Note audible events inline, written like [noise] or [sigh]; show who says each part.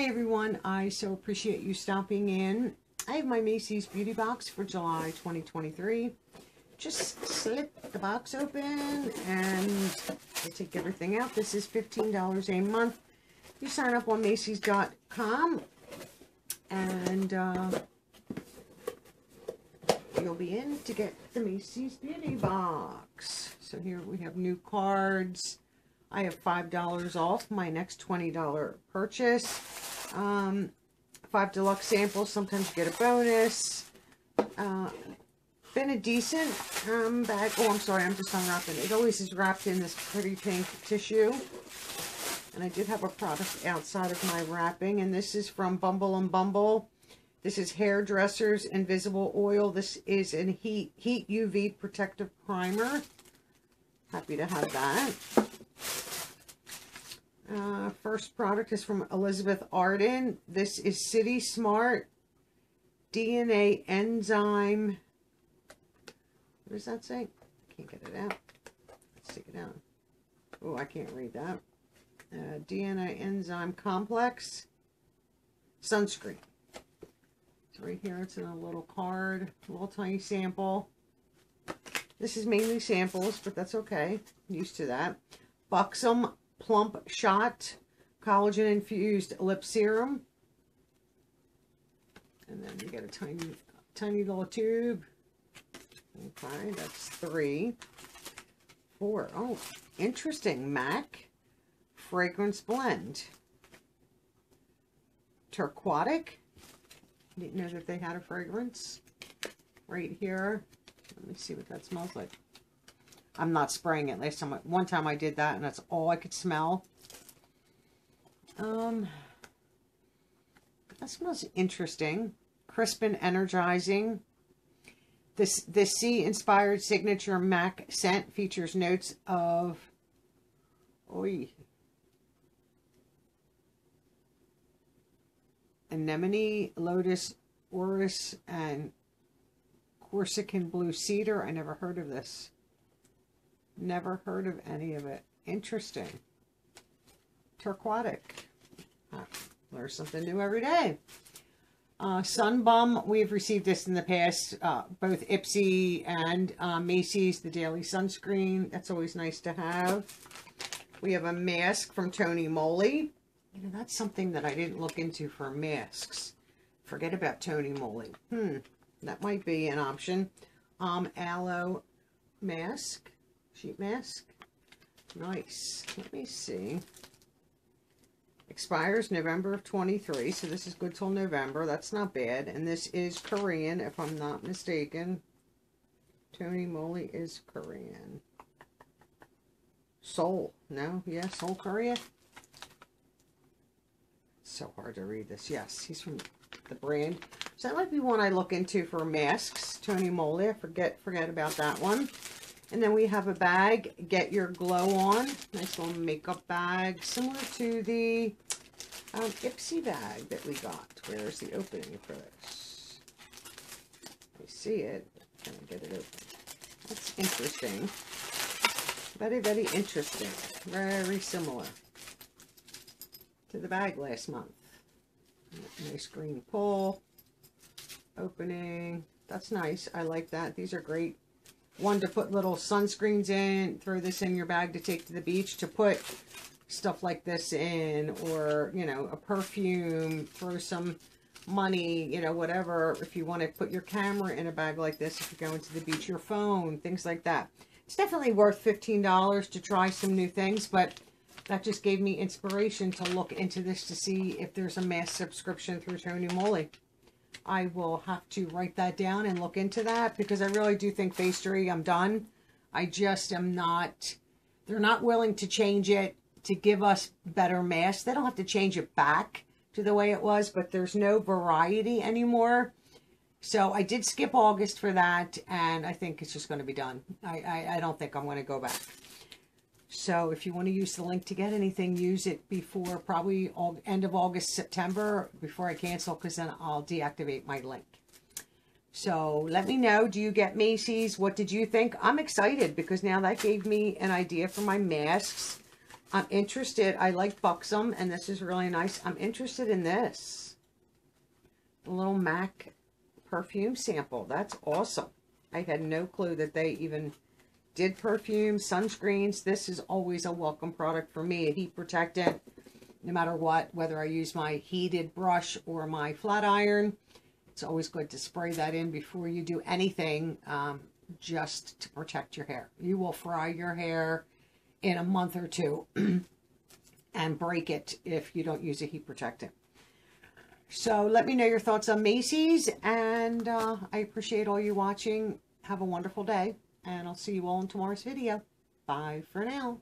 Speaker 1: Hi everyone, I so appreciate you stopping in. I have my Macy's Beauty Box for July 2023. Just slip the box open and I take everything out. This is $15 a month. You sign up on Macy's.com and uh, you'll be in to get the Macy's Beauty Box. So here we have new cards. I have $5 off my next $20 purchase. Um, five deluxe samples. Sometimes you get a bonus. Uh, been a decent um, bag. Oh, I'm sorry. I'm just unwrapping. It always is wrapped in this pretty pink tissue. And I did have a product outside of my wrapping. And this is from Bumble and Bumble. This is Hairdresser's Invisible Oil. This is an heat, heat UV protective primer. Happy to have that. Uh, first product is from Elizabeth Arden. This is City Smart DNA Enzyme. What does that say? Can't get it out. Let's take it out. Oh, I can't read that. Uh, DNA Enzyme Complex Sunscreen. So right here, it's in a little card, a little tiny sample. This is mainly samples, but that's okay. I'm used to that. Buxom Plump Shot Collagen Infused Lip Serum. And then you get a tiny, tiny little tube. Okay, that's three. Four. Oh, interesting. MAC Fragrance Blend. Turquatic. Didn't know that they had a fragrance. Right here. Let me see what that smells like. I'm not spraying it. Last time, one time I did that, and that's all I could smell. Um, that smells interesting. Crisp and energizing. This this sea-inspired signature MAC scent features notes of oi, anemone, lotus, orris, and Corsican blue cedar. I never heard of this. Never heard of any of it. Interesting. Turquatic. Huh. Learn something new every day. Uh, Sun Bum, we've received this in the past, uh, both Ipsy and uh, Macy's, the daily sunscreen. That's always nice to have. We have a mask from Tony Moly. You know, that's something that I didn't look into for masks. Forget about Tony Moly. Hmm, that might be an option. Um, aloe mask, sheet mask. Nice. Let me see. Expires November of 23, so this is good till November. That's not bad. And this is Korean, if I'm not mistaken. Tony Moly is Korean. Seoul. No? Yeah, Seoul, Korea. so hard to read this. Yes, he's from the brand. So that might be one I look into for masks. Tony Moly. I forget, forget about that one. And then we have a bag, Get Your Glow On. Nice little makeup bag, similar to the um, Ipsy bag that we got. Where's the opening for this? I see it. Can I get it open? That's interesting. Very, very interesting. Very similar to the bag last month. Nice green pull. Opening. That's nice. I like that. These are great one to put little sunscreens in, throw this in your bag to take to the beach, to put stuff like this in, or, you know, a perfume, throw some money, you know, whatever, if you want to put your camera in a bag like this, if you're going to the beach, your phone, things like that. It's definitely worth $15 to try some new things, but that just gave me inspiration to look into this to see if there's a mass subscription through Tony Moly. I will have to write that down and look into that because I really do think Facetory, I'm done. I just am not, they're not willing to change it to give us better masks. They don't have to change it back to the way it was, but there's no variety anymore. So I did skip August for that, and I think it's just going to be done. I, I, I don't think I'm going to go back. So if you want to use the link to get anything, use it before probably end of August, September, before I cancel, because then I'll deactivate my link. So let me know, do you get Macy's? What did you think? I'm excited because now that gave me an idea for my masks. I'm interested. I like Buxom, and this is really nice. I'm interested in this. The little MAC perfume sample. That's awesome. I had no clue that they even did perfume, sunscreens. This is always a welcome product for me. A heat protectant, no matter what, whether I use my heated brush or my flat iron. It's always good to spray that in before you do anything um, just to protect your hair. You will fry your hair in a month or two [clears throat] and break it if you don't use a heat protectant. So let me know your thoughts on Macy's, and uh, I appreciate all you watching. Have a wonderful day, and I'll see you all in tomorrow's video. Bye for now.